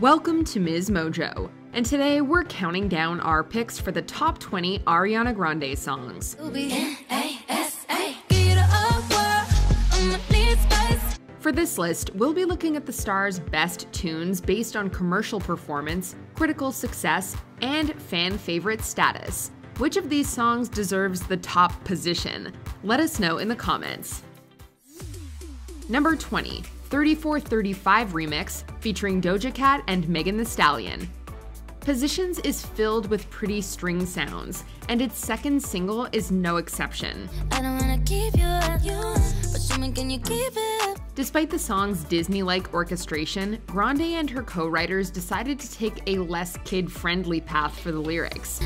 Welcome to Ms. Mojo, and today we're counting down our picks for the top 20 Ariana Grande songs. N-A-S-A. Give you the whole world. I'ma need space. For this list, we'll be looking at the star's best tunes based on commercial performance, critical success, and fan favorite status. Which of these songs deserves the top position? Let us know in the comments. Number 20, 3435 remix featuring Doja Cat and Megan Thee Stallion. Positions is filled with pretty string sounds, and its second single is no exception. I don't wanna keep you up, you, but show can you keep it? Despite the song's Disney like orchestration, Grande and her co writers decided to take a less kid friendly path for the lyrics.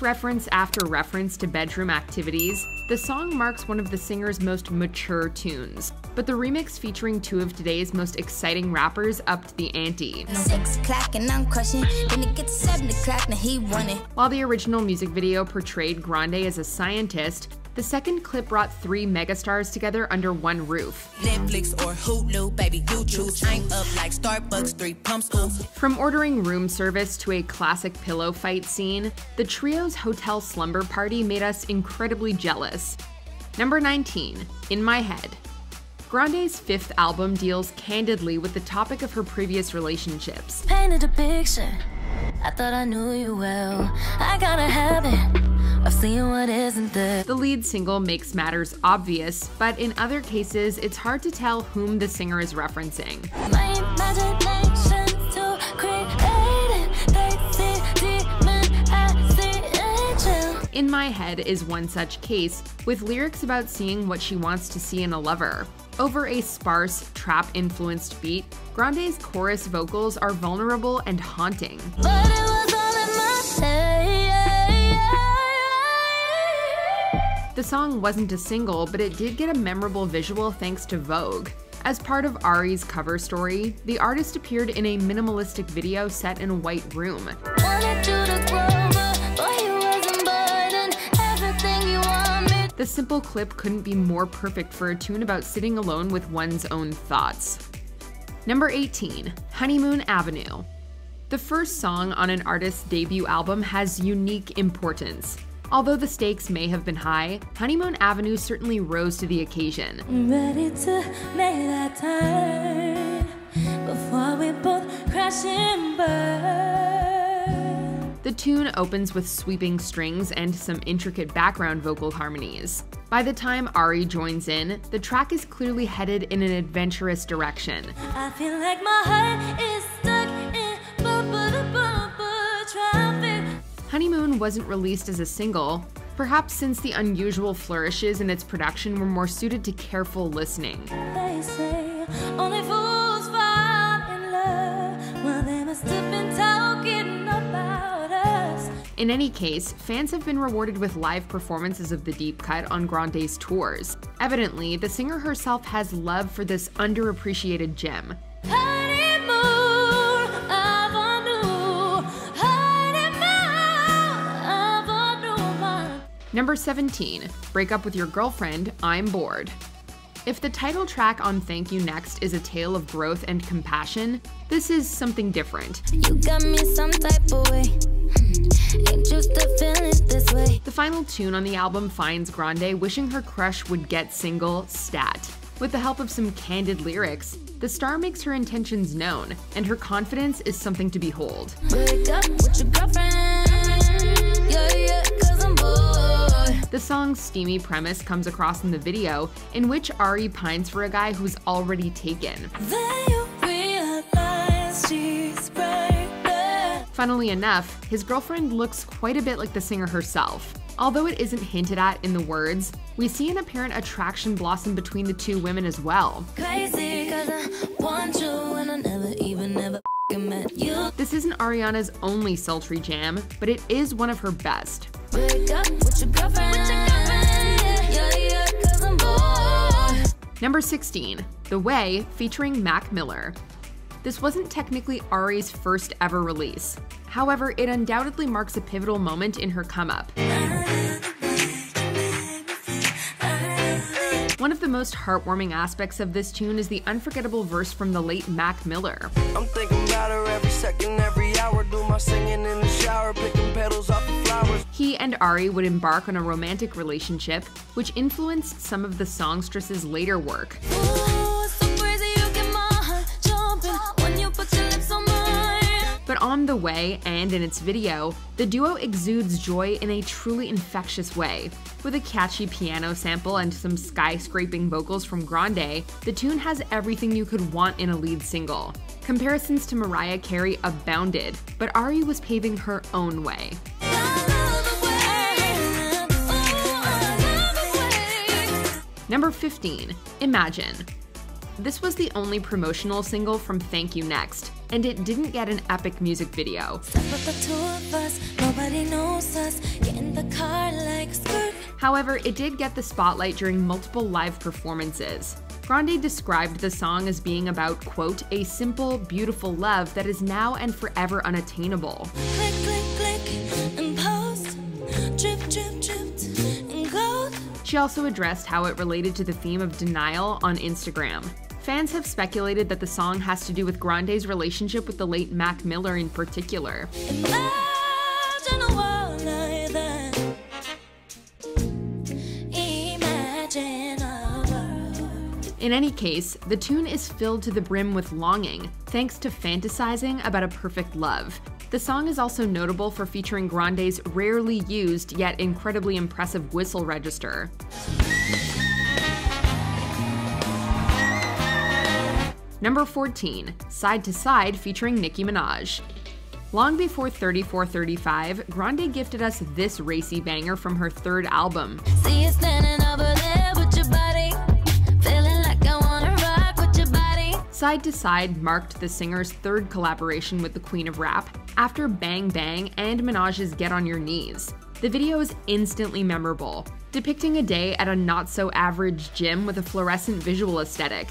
With reference after reference to bedroom activities, the song marks one of the singer's most mature tunes. But the remix featuring two of today's most exciting rappers upped the ante. Six o'clock and I'm crushing. Then it gets seven o'clock, now he want it. While the original music video portrayed Grande as a scientist, the second clip brought three megastars together under one roof. Netflix or Hulu, baby, you choose. I'm up like Starbucks, three pumps, ooh. From ordering room service to a classic pillow fight scene, the trio's hotel slumber party made us incredibly jealous. Number 19, In My Head. Grande's fifth album deals candidly with the topic of her previous relationships. Painted a picture. I thought I knew you well. I got a habit of seeing what isn't there. The lead single makes matters obvious, but in other cases, it's hard to tell whom the singer is referencing. My imagination's too creative. They see demon, I see angel. In My Head is one such case, with lyrics about seeing what she wants to see in a lover. Over a sparse, trap influenced beat, Grande's chorus vocals are vulnerable and haunting. The song wasn't a single, but it did get a memorable visual thanks to Vogue. As part of Ari's cover story, the artist appeared in a minimalistic video set in a white room. Wanted you to grow, but boy, you wasn't burdened. Everything you want me. The simple clip couldn't be more perfect for a tune about sitting alone with one's own thoughts. Number 18, Honeymoon Avenue. The first song on an artist's debut album has unique importance. Although the stakes may have been high, Honeymoon Avenue certainly rose to the occasion. Ready to make that turn before we both crash and burn. The tune opens with sweeping strings and some intricate background vocal harmonies. By the time Ari joins in, the track is clearly headed in an adventurous direction. Honeymoon wasn't released as a single, perhaps since the unusual flourishes in its production were more suited to careful listening. They say only fools fall in love. Well, they must have been talking about us. In any case, fans have been rewarded with live performances of the deep cut on Grande's tours. Evidently, the singer herself has love for this underappreciated gem. Number 17, Break Up With Your Girlfriend, I'm Bored. If the title track on Thank You Next is a tale of growth and compassion, this is something different. You got me some type of way. Hmm, Ain't used to feeling this way. The final tune on the album finds Grande wishing her crush would get single stat. With the help of some candid lyrics, the star makes her intentions known, and her confidence is something to behold. The song's steamy premise comes across in the video, in which Ari pines for a guy who's already taken. Then you realize she's right. Funnily enough, his girlfriend looks quite a bit like the singer herself. Although it isn't hinted at in the words, we see an apparent attraction blossom between the two women as well. Crazy cause I want you and I never even ever f***ing met you. This isn't Ariana's only sultry jam, but it is one of her best. Break up with your girlfriend. Yeah, yeah, cause I'm bored. Number 16, The Way featuring Mac Miller. this wasn't technically Ari's first ever release. However, it undoubtedly marks a pivotal moment in her come up. One of the most heartwarming aspects of this tune is the unforgettable verse from the late Mac Miller. I'm thinking about her every second, every hour. Do my singing in the shower, picking petals off the flowers. He and Ari would embark on a romantic relationship, which influenced some of the songstress's later work. But on the way and in its video, the duo exudes joy in a truly infectious way. With a catchy piano sample and some skyscraping vocals from Grande, the tune has everything you could want in a lead single. Comparisons to Mariah Carey abounded, but Ari was paving her own way. Number 15, Imagine. This was the only promotional single from Thank You Next, and it didn't get an epic music video. Us, like. However, it did get the spotlight during multiple live performances. Grande described the song as being about, quote, a simple, beautiful love that is now and forever unattainable. Click, click, She also addressed how it related to the theme of denial on Instagram. Fans have speculated that the song has to do with Grande's relationship with the late Mac Miller in particular. Imagine a world like that. Imagine a world. In any case, the tune is filled to the brim with longing, thanks to fantasizing about a perfect love. The song is also notable for featuring Grande's rarely used yet incredibly impressive whistle register. Number 14, Side to Side featuring Nicki Minaj. Long before 3435, Grande gifted us this racy banger from her third album. Side to Side marked the singer's third collaboration with the Queen of Rap after Bang Bang and Minaj's Get On Your Knees. The video is instantly memorable, depicting a day at a not so average gym with a fluorescent visual aesthetic.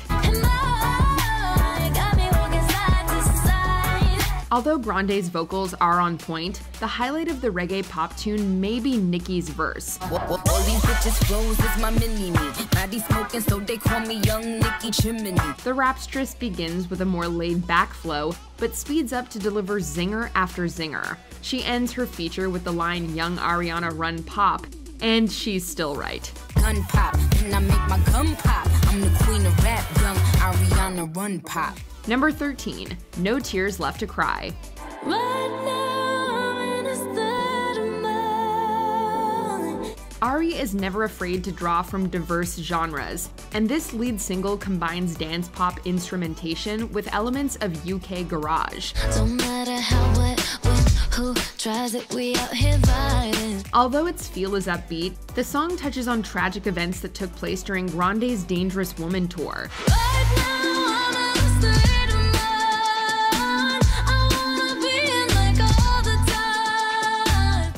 Although Grande's vocals are on point, the highlight of the reggae pop tune may be Nicki's verse. All all these bitches flows is my mini me. Maddie smoking, so they call me Young Nicki Chimney. The rapstress begins with a more laid back flow, but speeds up to deliver zinger after zinger. She ends her feature with the line Young Ariana Run Pop, and she's still right. Gun pop, and I make my gun pop. I'm the queen of rap, young Ariana Run Pop. Number 13, No Tears Left to Cry. Right now in a state of mind. Ari is never afraid to draw from diverse genres, and this lead single combines dance pop instrumentation with elements of UK garage. Although its feel is upbeat, the song touches on tragic events that took place during Grande's Dangerous Woman tour. Right now I'm in a state of mind. I wanna be in like all the.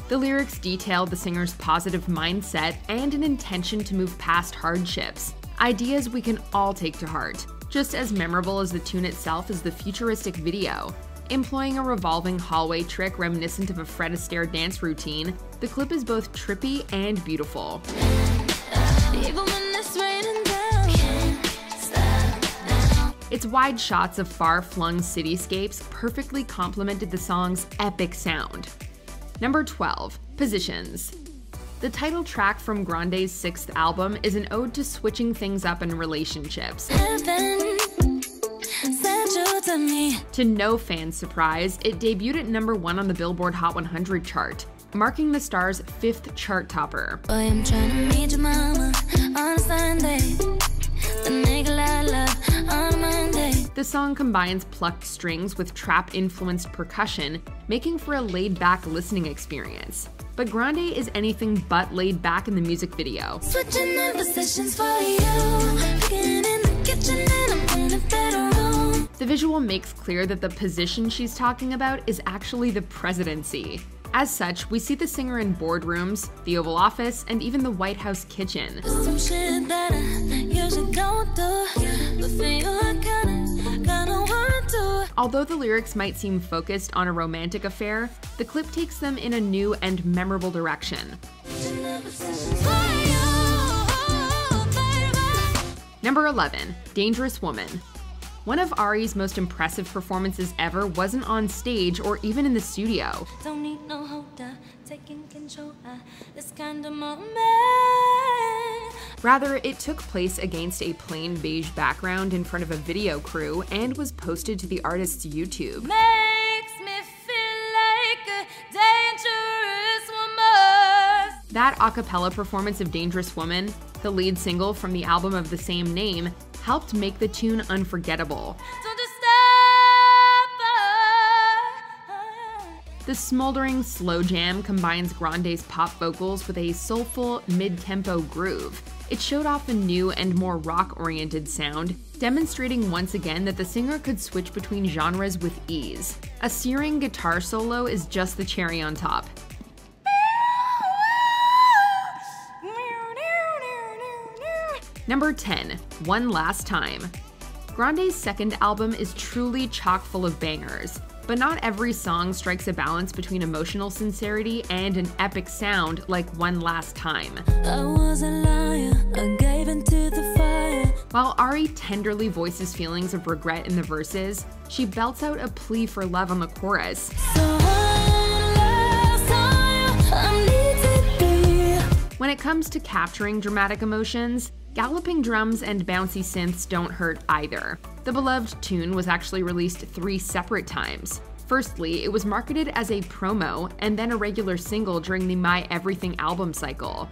The lyrics detail the singer's positive mindset and an intention to move past hardships, ideas we can all take to heart. Just as memorable as the tune itself is the futuristic video. Employing a revolving hallway trick reminiscent of a Fred Astaire dance routine, the clip is both trippy and beautiful. It's raining down. Can't stop now. Its wide shots of far flung cityscapes perfectly complemented the song's epic sound. Number 12, Positions. The title track from Grande's sixth album is an ode to switching things up in relationships. Heaven to. To no fan's surprise, it debuted at number one on the Billboard Hot 100 chart, marking the star's fifth chart topper. Boy, I'm trying to meet your mama on a Sunday. The nigga I love on a Monday. The song combines plucked strings with trap influenced percussion, making for a laid back listening experience. But Grande is anything but laid back in the music video. The visual makes clear that the position she's talking about is actually the presidency. As such, we see the singer in boardrooms, the Oval Office, and even the White House kitchen. Some shit that I usually don't do. But for you, I kinda, kinda want to. Although the lyrics might seem focused on a romantic affair, the clip takes them in a new and memorable direction. Number 11, Dangerous Woman. One of Ari's most impressive performances ever wasn't on stage or even in the studio. Don't need no holder, taking control of this kind of moment. Rather, it took place against a plain beige background in front of a video crew and was posted to the artist's YouTube. Makes me feel like a dangerous woman. That a cappella performance of Dangerous Woman, the lead single from the album of the same name, helped make the tune unforgettable. Don't you stop. Uh, uh, uh. The smoldering slow jam combines Grande's pop vocals with a soulful, mid tempo groove. It showed off a new and more rock oriented sound, demonstrating once again that the singer could switch between genres with ease. A searing guitar solo is just the cherry on top. Number 10, One Last Time. Grande's second album is truly chock full of bangers, but not every song strikes a balance between emotional sincerity and an epic sound like One Last Time. I was a liar, I gave into the fire. While Ari tenderly voices feelings of regret in the verses, she belts out a plea for love on the chorus. So one last time, I need to be. When it comes to capturing dramatic emotions, galloping drums and bouncy synths don't hurt either. The beloved tune was actually released three separate times. Firstly, it was marketed as a promo and then a regular single during the My Everything album cycle.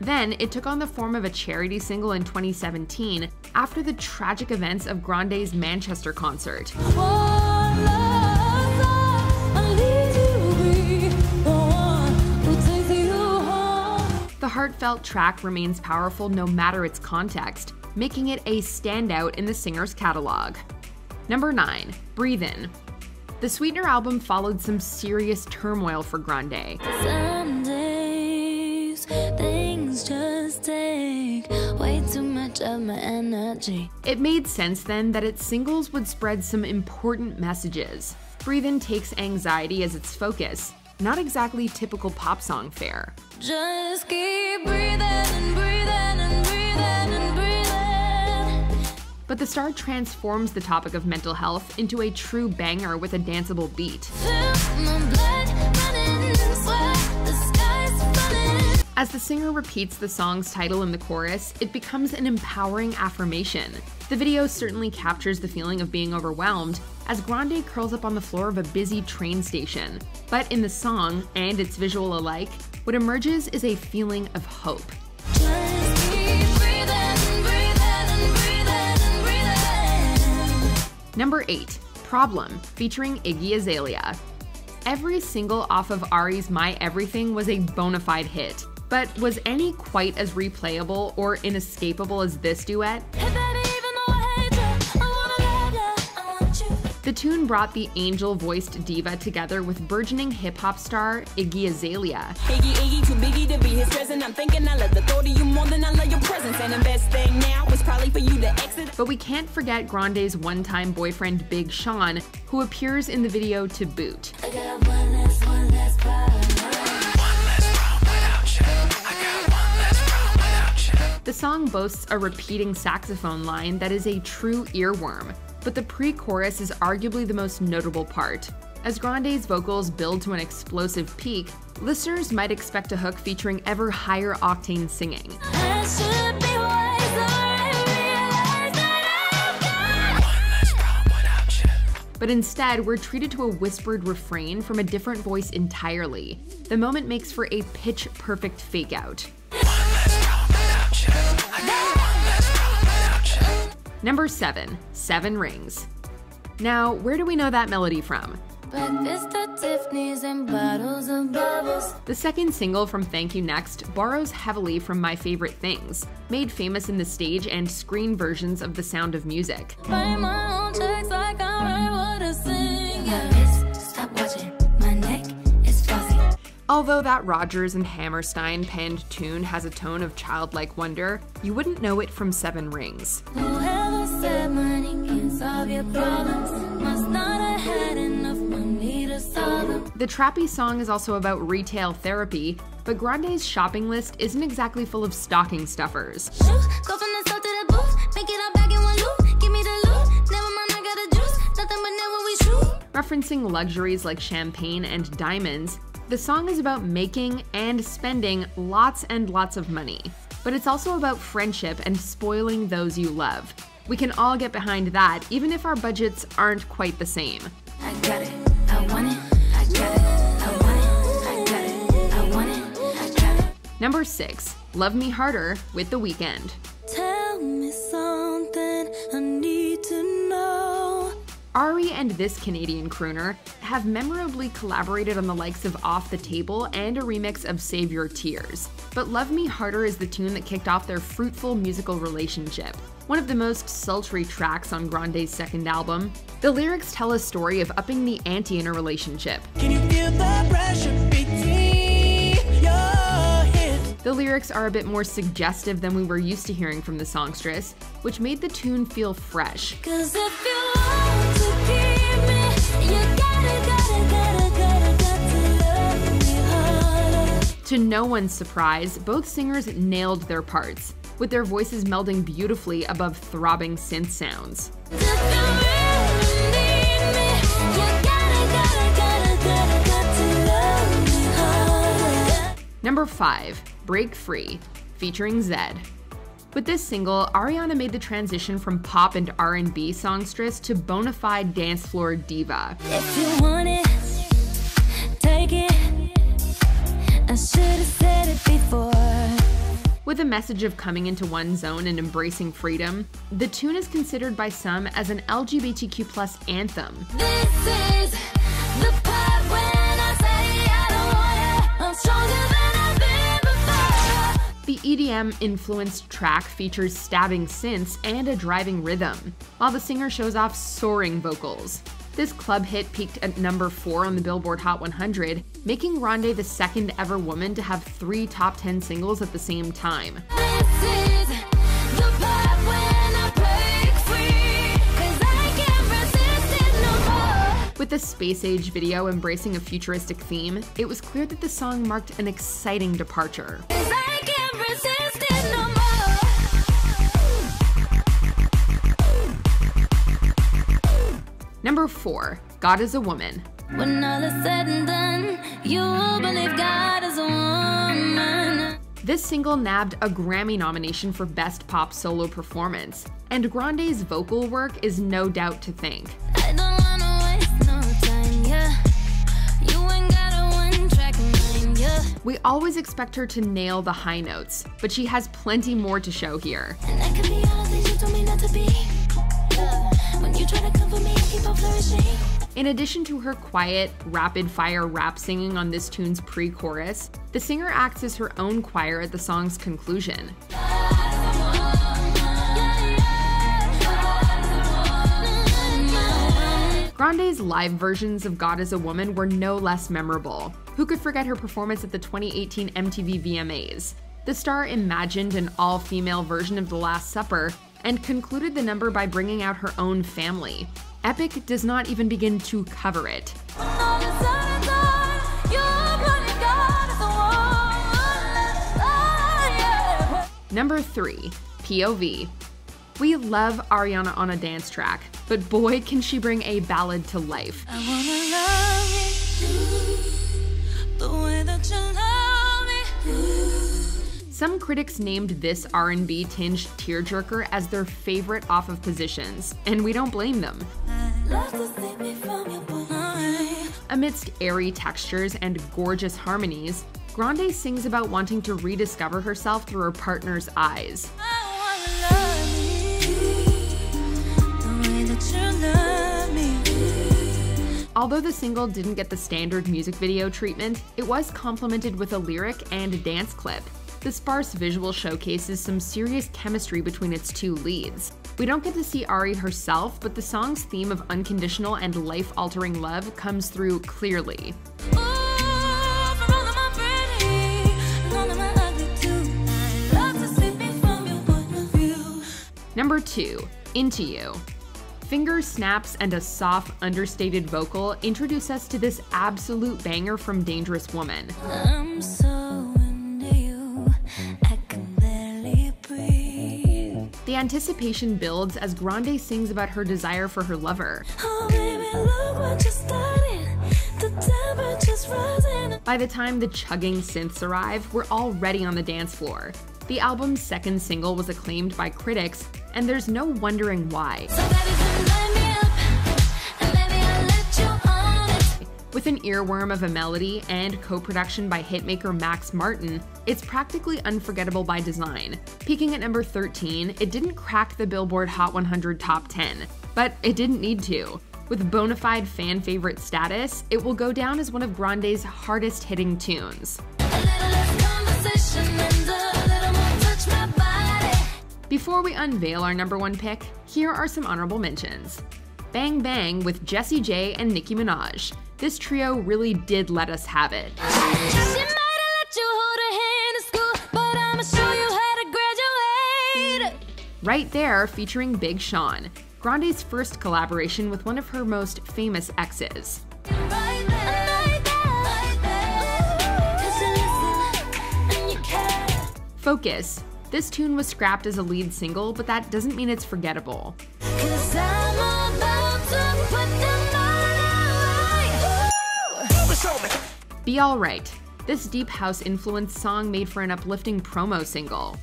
Then, it took on the form of a charity single in 2017 after the tragic events of Grande's Manchester concert. One last heartfelt track remains powerful no matter its context, making it a standout in the singer's catalog. Number 9, Breathin. The Sweetener album followed some serious turmoil for Grande. Some days things just take way too much of my energy. It made sense then that its singles would spread some important messages. Breathin takes anxiety as its focus, not exactly typical pop song fare. Just keep breathing and breathing and breathing and breathing. But the star transforms the topic of mental health into a true banger with a danceable beat. As the singer repeats the song's title in the chorus, it becomes an empowering affirmation. The video certainly captures the feeling of being overwhelmed as Grande curls up on the floor of a busy train station. But in the song, and its visual alike, what emerges is a feeling of hope. Number 8, Problem, featuring Iggy Azalea. Every single off of Ari's My Everything was a bona fide hit. But was any quite as replayable or inescapable as this duet? Hey baby, even though I hate you, I wanna love you, I want you. The tune brought the angel voiced diva together with burgeoning hip hop star Iggy Azalea. Iggy, Iggy, too biggie to be his present. I'm thinking I love the thought of you more than I love your presence. And the best thing now is probably for you to exit. But we can't forget Grande's one time boyfriend Big Sean, who appears in the video to boot. The song boasts a repeating saxophone line that is a true earworm, but the pre chorus is arguably the most notable part. As Grande's vocals build to an explosive peak, listeners might expect a hook featuring ever higher octane singing. I should be wiser, I realize that I've got But instead, we're treated to a whispered refrain from a different voice entirely. The moment makes for a pitch perfect fake out. Number 7, Seven Rings. Now, where do we know that melody from? Breakfast at Tiffany's and bottles of bubbles. The second single from Thank You Next borrows heavily from My Favorite Things, made famous in the stage and screen versions of The Sound of Music. Write my own checks like I write what I sing. My wrist, stop watching. My neck is fuzzy. All Although that Rodgers and Hammerstein penned tune has a tone of childlike wonder, you wouldn't know it from Seven Rings. Whoever said money can solve your problems must not have had enough money to solve them. The trappy song is also about retail therapy, but Grande's shopping list isn't exactly full of stocking stuffers. Shoes, go from the south to the booth, make it all back in one loop. Give me the loot, never mind, I got a juice. Nothing but never we shoot. Referencing luxuries like champagne and diamonds, the song is about making and spending lots and lots of money. But it's also about friendship and spoiling those you love. We can all get behind that, even if our budgets aren't quite the same. I got it, I want it, I got it, I want it, I got it, I want it, I got it. Number 6, Love Me Harder with The Weeknd. Tell me something I need to know. Ari and this Canadian crooner have memorably collaborated on the likes of Off the Table and a remix of Save Your Tears. But Love Me Harder is the tune that kicked off their fruitful musical relationship. One of the most sultry tracks on Grande's second album, the lyrics tell a story of upping the ante in a relationship. Can you feel the pressure between your hips? The lyrics are a bit more suggestive than we were used to hearing from the songstress, which made the tune feel fresh. Gotta, gotta, gotta. To no one's surprise, both singers nailed their parts, with their voices melding beautifully above throbbing synth sounds. Number 5, Break Free, featuring Zedd. With this single, Ariana made the transition from pop and R&B songstress to bona fide dance floor diva. It, it. I should've said it before. With a message of coming into one's own and embracing freedom, the tune is considered by some as an LGBTQ plus anthem. This is the part when I say I don't want it. I'm stronger than I've been before. The EDM influenced track features stabbing synths and a driving rhythm, while the singer shows off soaring vocals. This club hit peaked at number 4 on the Billboard Hot 100, making Grande the second ever woman to have three top 10 singles at the same time. This is the part when I break free. 'Cause I can't resist it no more. With the space age video embracing a futuristic theme, it was clear that the song marked an exciting departure. Number 4, God is a Woman. When all is said and done, you will believe God is a woman. This single nabbed a Grammy nomination for Best Pop Solo Performance, and Grande's vocal work is no doubt to thank. I don't wanna waste no time, yeah. You ain't got a one track mind, yeah. We always expect her to nail the high notes, but she has plenty more to show here. And I can be honest, things you told me not to be. Yeah. In addition to her quiet, rapid fire rap singing on this tune's pre chorus, the singer acts as her own choir at the song's conclusion. Grande's live versions of God is a Woman were no less memorable. Who could forget her performance at the 2018 MTV VMAs? The star imagined an all female version of The Last Supper and concluded the number by bringing out her own family. Epic does not even begin to cover it. Number 3, POV. We love Ariana on a dance track, but boy, can she bring a ballad to life. Some critics named this R&B tinged tearjerker as their favorite off of positions, and we don't blame them. Amidst airy textures and gorgeous harmonies, Grande sings about wanting to rediscover herself through her partner's eyes. Although the single didn't get the standard music video treatment, it was complemented with a lyric and dance clip the sparse visual showcases some serious chemistry between its two leads. We don't get to see Ari herself, but the song's theme of unconditional and life altering love comes through clearly. Number 2, Into You. Finger snaps and a soft, understated vocal introduce us to this absolute banger from Dangerous Woman. Anticipation builds as Grande sings about her desire for her lover. Oh, baby, look what you started. The. By the time the chugging synths arrive, we're already on the dance floor. The album's second single was acclaimed by critics, and there's no wondering why. So, With an earworm of a melody and co production by hitmaker Max Martin, it's practically unforgettable by design. Peaking at number 13, it didn't crack the Billboard Hot 100 top 10, but it didn't need to. With bona fide fan favorite status, it will go down as one of Grande's hardest hitting tunes. Before we unveil our number one pick, here are some honorable mentions. Bang Bang with Jessie J and Nicki Minaj. This trio really did let us have it. Right There featuring Big Sean, Grande's first collaboration with one of her most famous exes. Focus. This tune was scrapped as a lead single, but that doesn't mean it's forgettable. Be Alright. This deep house influenced song made for an uplifting promo single.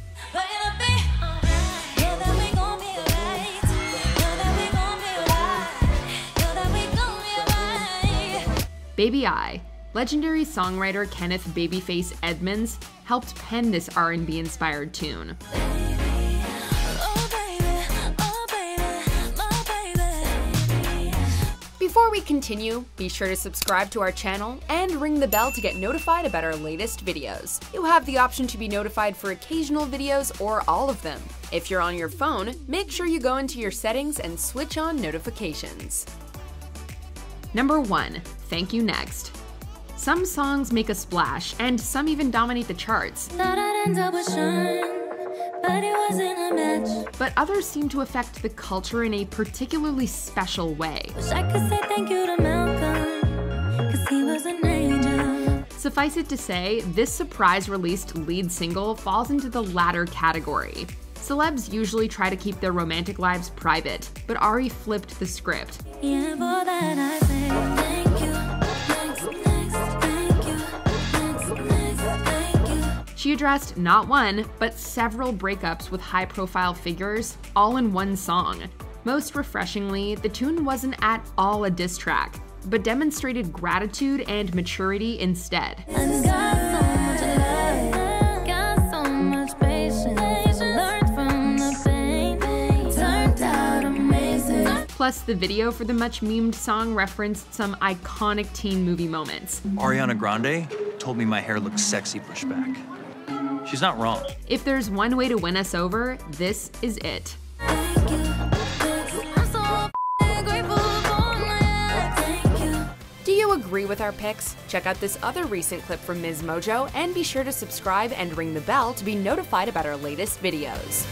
Baby I. Legendary songwriter Kenneth Babyface Edmonds helped pen this R&B inspired tune. Before we continue, be sure to subscribe to our channel and ring the bell to get notified about our latest videos. You have the option to be notified for occasional videos or all of them. If you're on your phone, make sure you go into your settings and switch on notifications. Number 1. Thank You Next. Some songs make a splash, and some even dominate the charts, Thought I'd end up with Sean, but it wasn't a match. but others seem to affect the culture in a particularly special way. Wish I could say thank you to Malcolm, cause he was an angel. Suffice it to say, this surprise released lead single falls into the latter category. Celebs usually try to keep their romantic lives private, but Ari flipped the script. Yeah, for She addressed not one, but several breakups with high profile figures, all in one song. Most refreshingly, the tune wasn't at all a diss track, but demonstrated gratitude and maturity instead. And got so much love, got so much patience. Learned from the pain, turned out amazing. Plus, the video for the much memed song referenced some iconic teen movie moments. Ariana Grande told me my hair looks sexy pushed back. She's not wrong. If there's one way to win us over, this is it. Thank you. I'm so f***ing grateful for my Thank you. Do you agree with our picks? Check out this other recent clip from Ms. Mojo and be sure to subscribe and ring the bell to be notified about our latest videos.